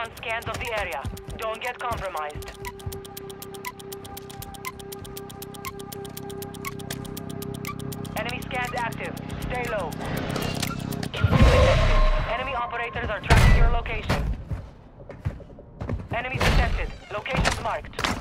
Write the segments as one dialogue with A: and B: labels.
A: recon scans of the area. Don't get compromised. Enemy scans active. Stay low. Enemy operators are tracking your location. Enemies detected. Locations marked.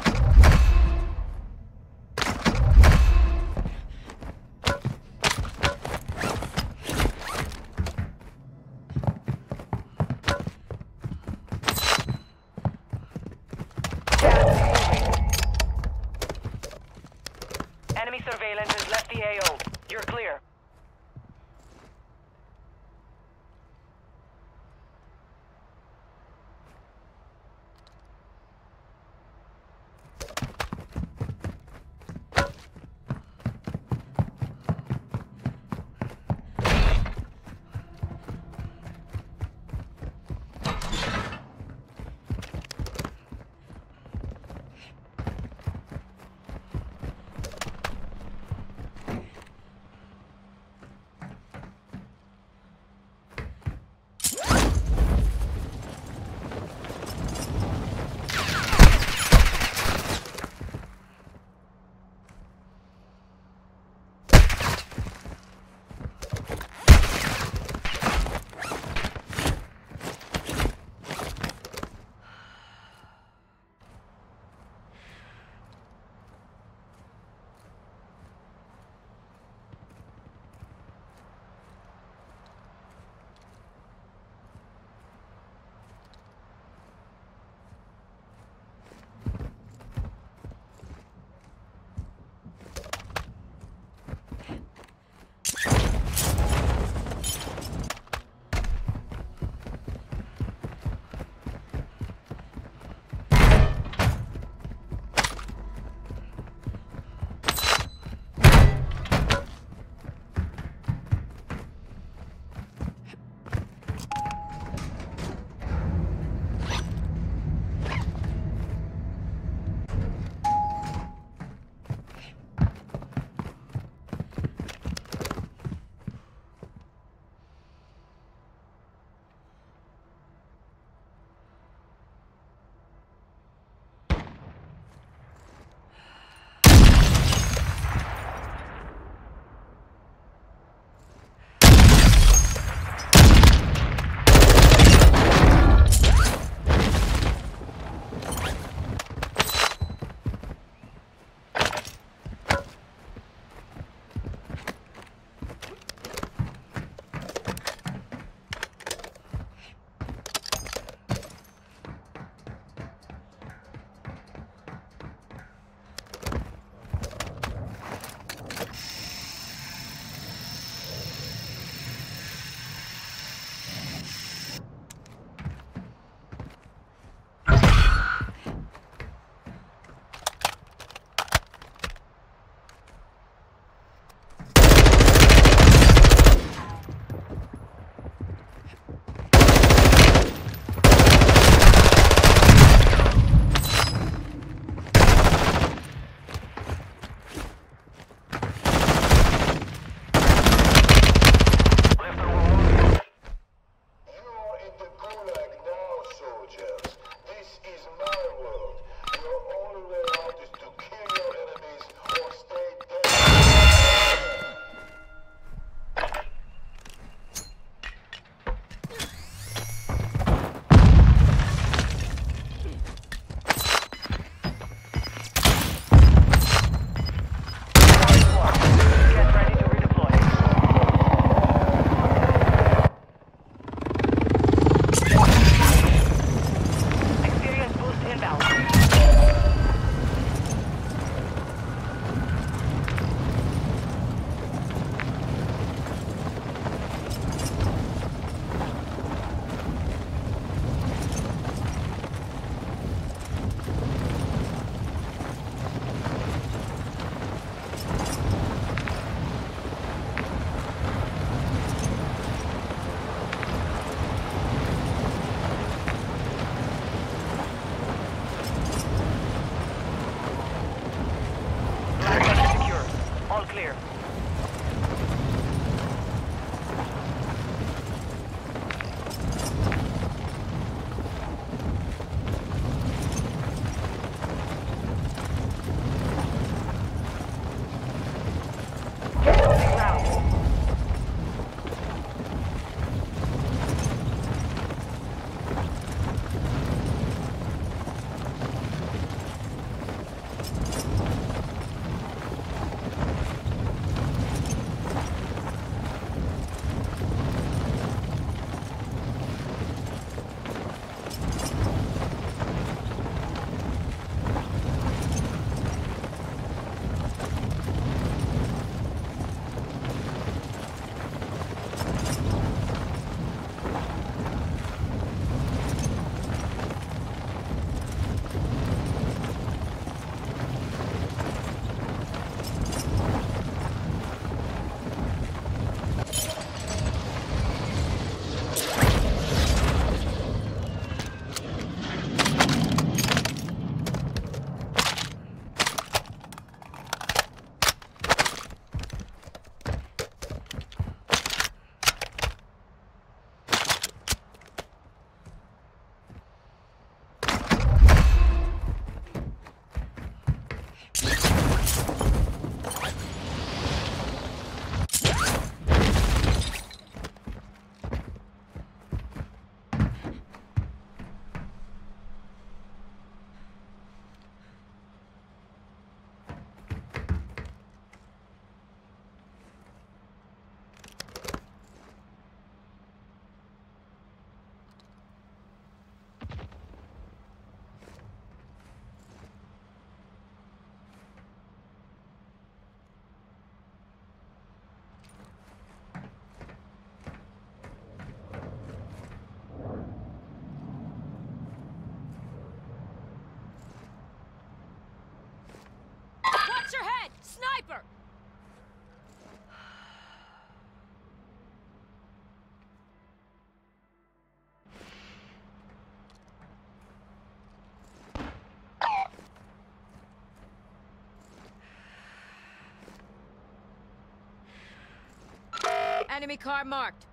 A: Enemy
B: car marked.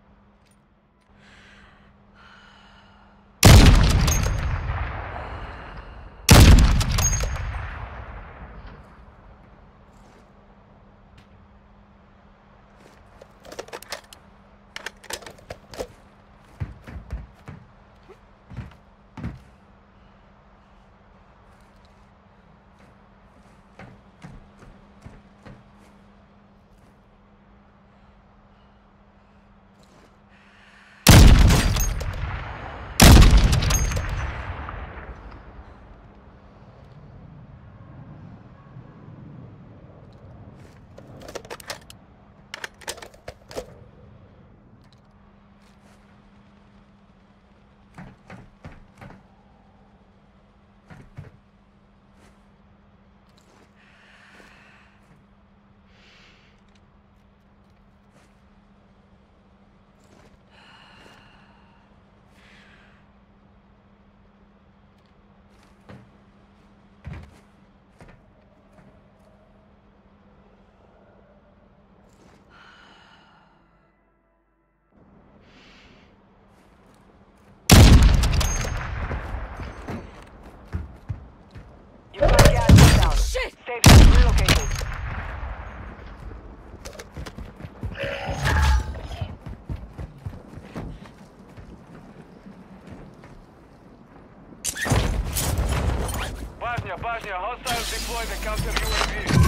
A: You got gas inbound.
B: Shit!
A: Safe zone relocated.
C: Bosnia, hostiles deployed the counter UAV.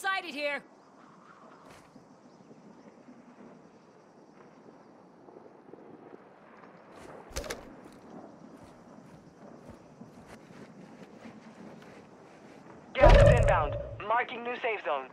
B: sighted here.
A: Inbound. Marking new safe zone.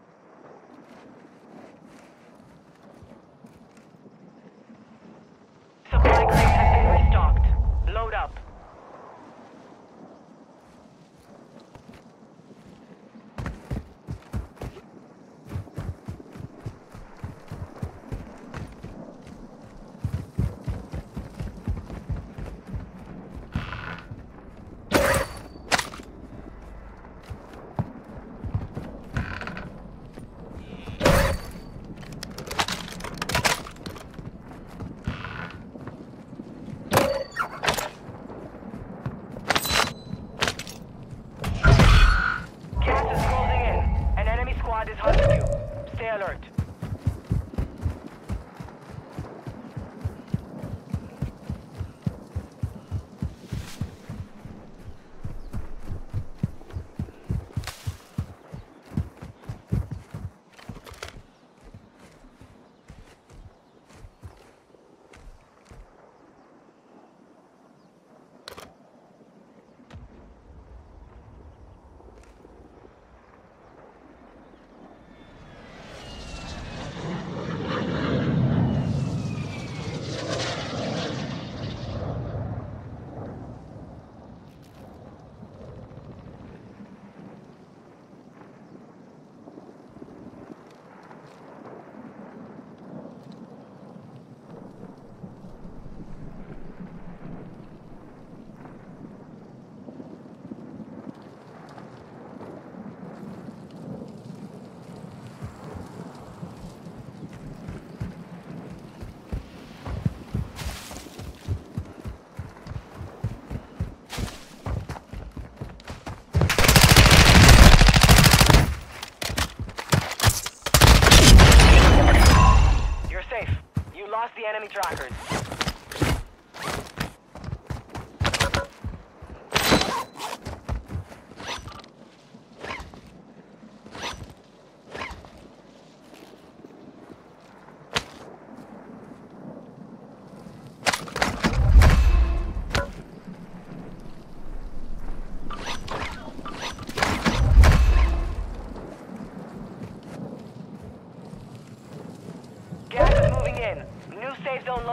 A: lost the enemy trackers.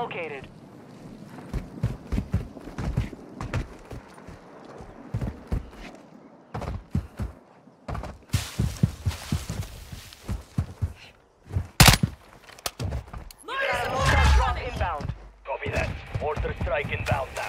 A: located.
B: Mortar
C: strike inbound now.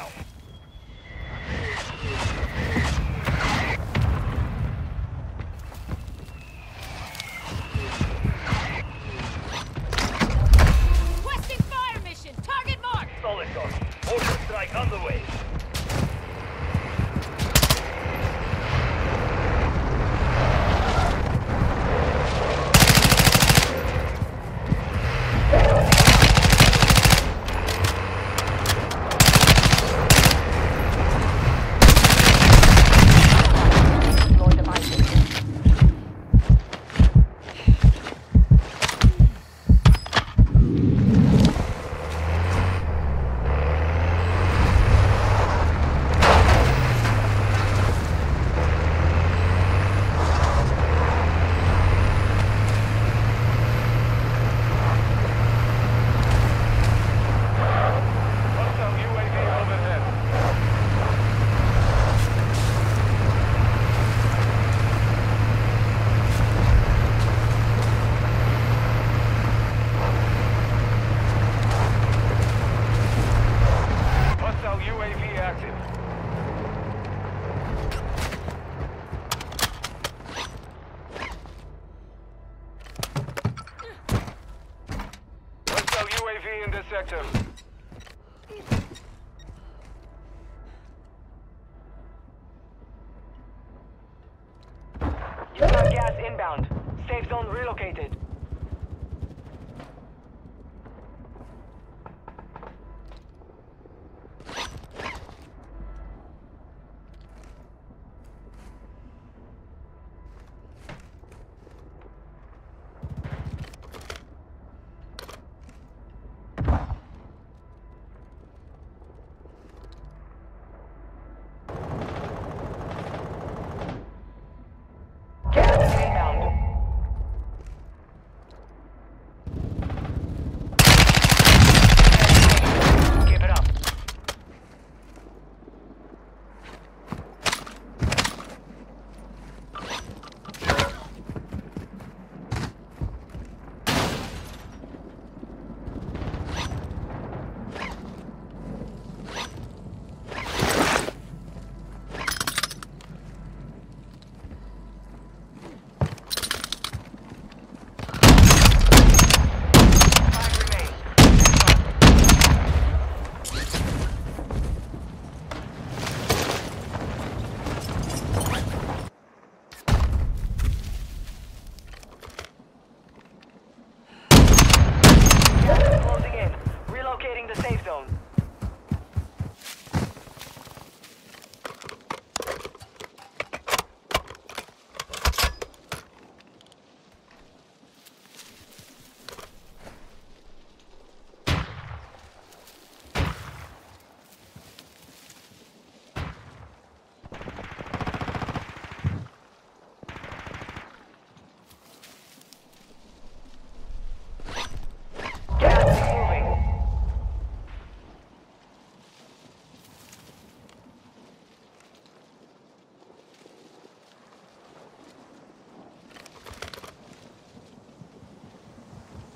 A: objective.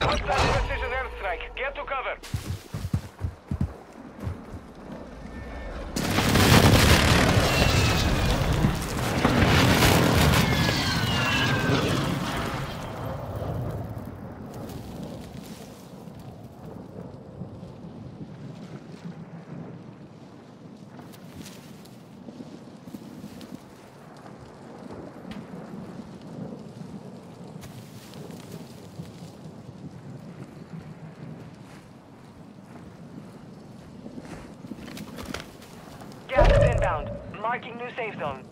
C: Hostile precision airstrike. Get to cover.
A: Gas is inbound. Marking new safe zone.